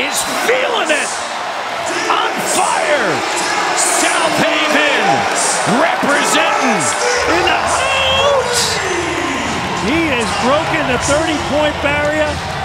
is feeling it. On fire. South Haven representing in the house. He has broken the 30-point barrier